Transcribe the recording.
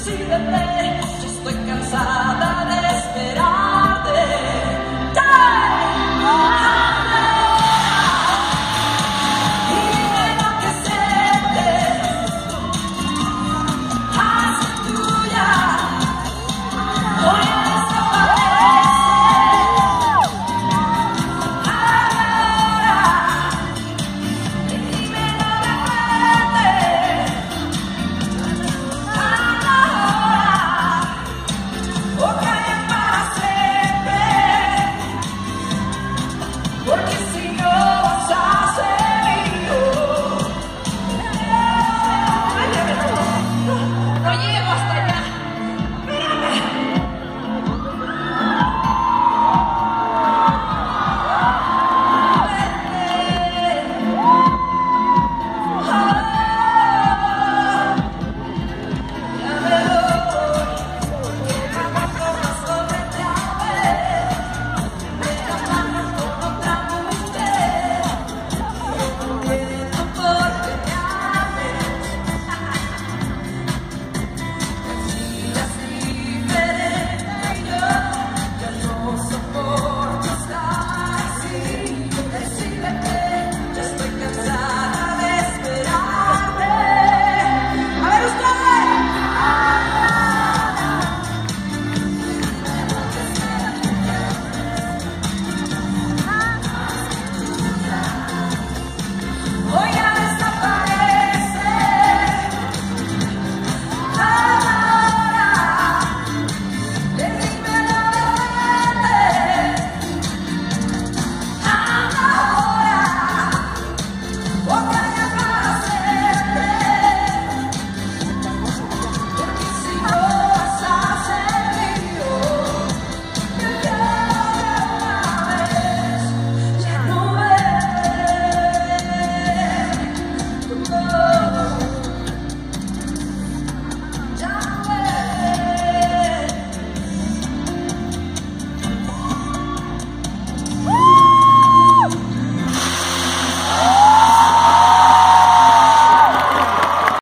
see the land.